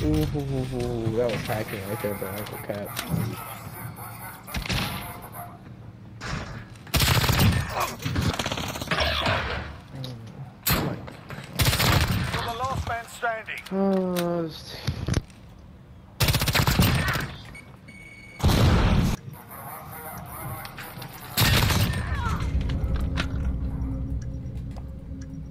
Ooh, ooh, ooh, that was hacking right there, bro. That's a cap. standing. Oh,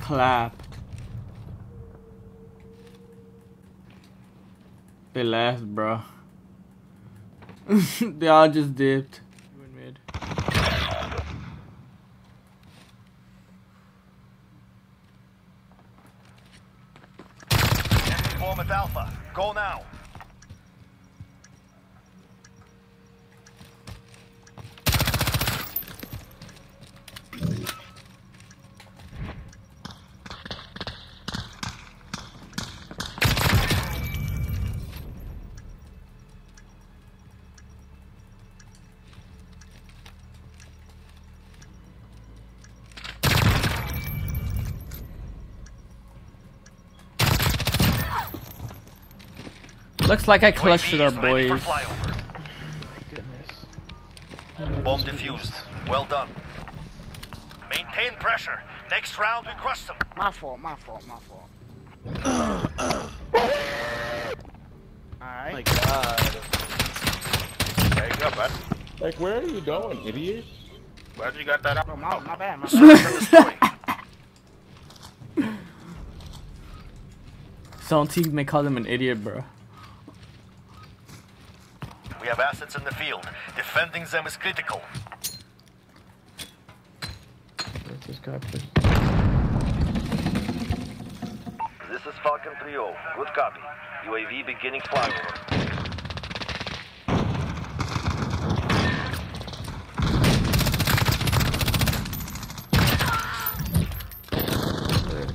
clapped. They left, bro. they all just dipped. Alpha. Go now. Looks like I clutched our boys. Bomb defused. Well done. Maintain pressure. Next round we crush them. My fault, my fault, my fault. Alright. My god. There you go, bud. Like, where are you going, idiot? Where'd you got that out? Oh, my, my bad, my bad. Some team may call him an idiot, bro. We have assets in the field. Defending them is critical. This guy This is Falcon 3-0. Good copy. UAV beginning flyover.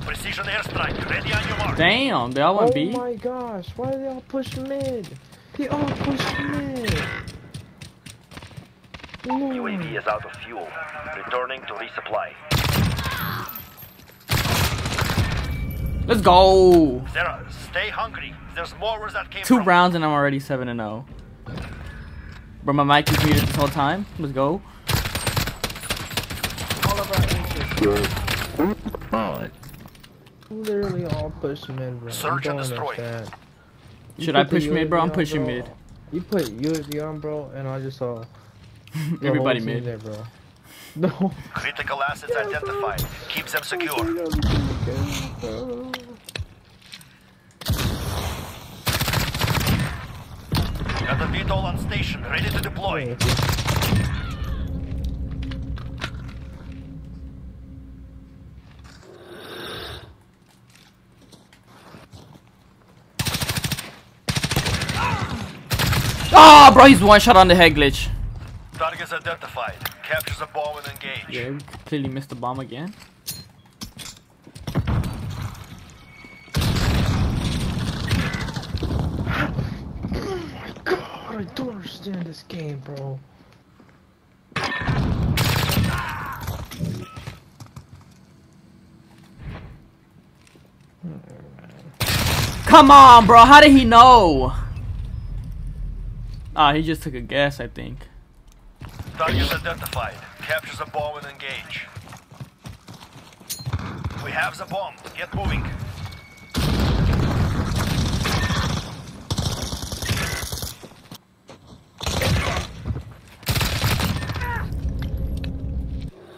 Precision airstrike, ready on your mark. Damn, they all went oh B? Oh my gosh, why are they all pushing mid? They all pushing mid. UAV is out of fuel. Returning to resupply. Let's go. Sarah, stay hungry. There's more where that came Two from. rounds and I'm already 7 and 0. Bro, my mic is muted this whole time. Let's go. All of our inches. Literally all pushing mid, bro. Search and destroy. Should I push mid, bro? I'm pushing bro. mid. You put UAV on, bro, and I just saw everybody mid. There, bro. No. Critical assets yeah, identified. Bro. Keep them secure. Got the VTOL on station, ready to deploy. Ah, oh, bro, he's one shot on the head glitch. Targets identified. Captures a bomb and engage. Yeah, we clearly missed the bomb again. Oh my god, I don't understand this game, bro. Come on, bro. How did he know? Ah, he just took a guess, I think. Target identified. Captures a bomb and engage. We have the bomb. Get moving.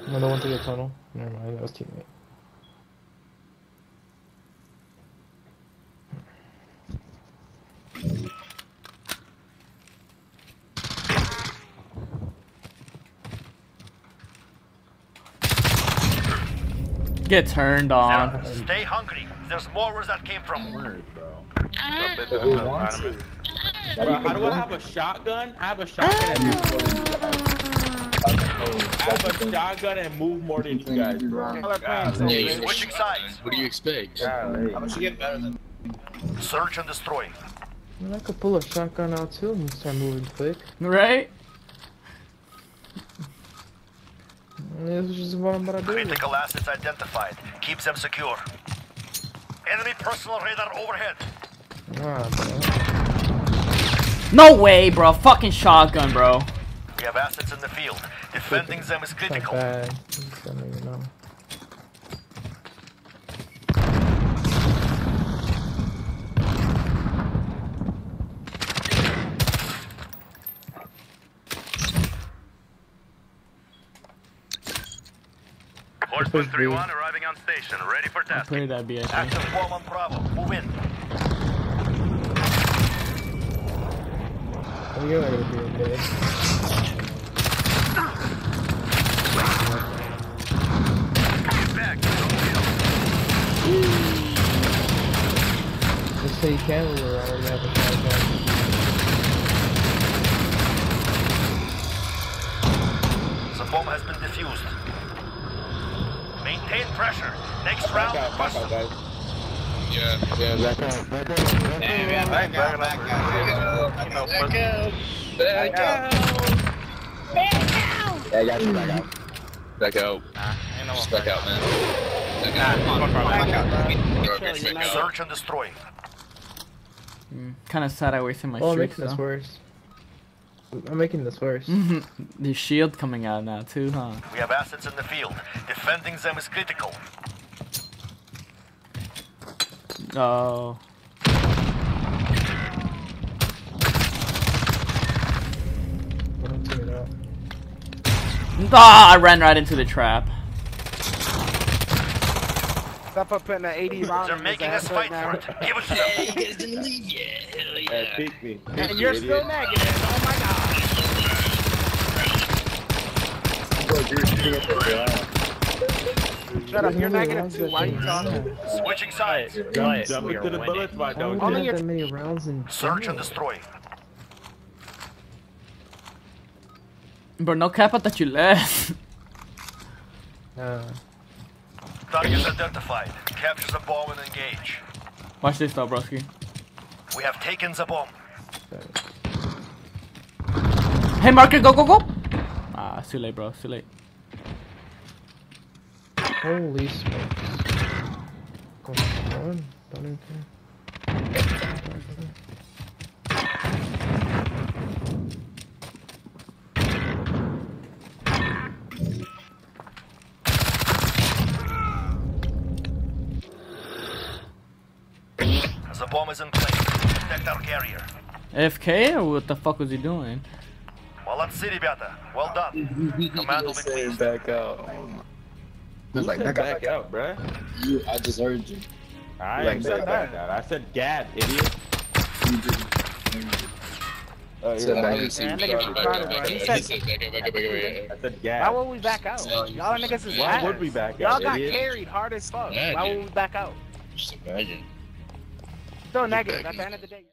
Another one through the tunnel. Never mind, that was teammate. Get turned on. Zero, stay hungry. There's more where that came from. Word, bro. Little bit of the enemy. Bro, how do I have a shotgun? I have a shotgun and ah. move more than you guys. I have a shotgun and move more than you guys, bro. Golly. Switching sides. What do you expect? Golly. How much you get better than? Search and destroy. I, mean, I could pull a shotgun out too and start moving quick. Right? I mean, This is just what I'm about to do. Critical assets identified. Keep them secure. Enemy personal radar overhead. Ah. No way, bro. Fucking shotgun, bro. We have assets in the field. Defending them is critical. bad. I just don't even know. Horseman Supposed to be- 3-1 arriving on station. Ready for I tasking. pray that be, I think. Active bomb Bravo. Move in. You're not gonna be okay. Back. Let's say you can move around when you have a. The Maintain pressure. Next Back round, out, back push out, them. guys. Yeah, yeah. Back out, back out. Damn, yeah, back out, back out, back out, back out, back out, back out, Yeah, got you, back out. back out. Nah, ain't no Just one back out, man. Back Nah, out. come on, Back back out. out. Back Chill, out. Search and destroy. Mm, kind of sad I wasted my Oh, I'm streak, making this though. worse. I'm making this worse. the shield coming out now, too, huh? We have assets in the field. Defending them is critical. Oh. Don't team it up. Ah, I ran right into the trap. Stop putting an 80 round They're making ass us fight now. for it. Give it to them. you guys didn't leave yet. Hell Hey, yeah. peek me. Peek And you're idiot. still negative. Oh my god. Shut up. You're negative too. Why are you talking? Switching sides. Jump, jump into the bullets, why Why don't would you? you Only have that many rounds in Search and destroy. Bro, no cap out that you left. Uh, Target identified. Capture the bomb and engage. Watch this though, broski. We have taken the bomb. Hey, marker, go, go, go! Ah, it's too late, bro. It's too late. holy smokes. Going on, don't even care. The bomb is in place. Protect our carrier. FK or what the fuck was he doing? Молодцы, ребята. Well done. Command will be pleased. back out. Who Like, said back back out, bruh? You, I just heard you. I Like ain't said that. back out. I said gab, idiot. You did. Oh, Said you're back right. out, see, Man, back nigga out, be back out, retarded, back bro. out. He He said- said back out, back out, back out, back out. I said Why gab. would we back out? Y'all niggas is Why ass. would we back Y'all out, got idiot? carried hard as fuck. Yeah, Why dude. would we back out? Just imagine. Still negative. At the end of the day.